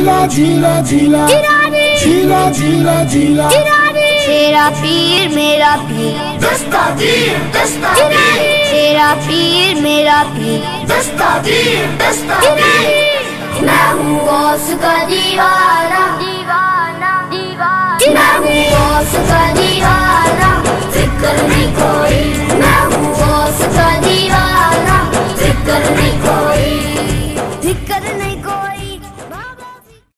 झीला झीला झीला। झीला झीला तेरा पीर मेरा पीर। दस्तावीर दस्तावीर तेरा पीर मेरा पीर। दस्तावीर दस्तावीर मैं हूँ गौस का दीवाना।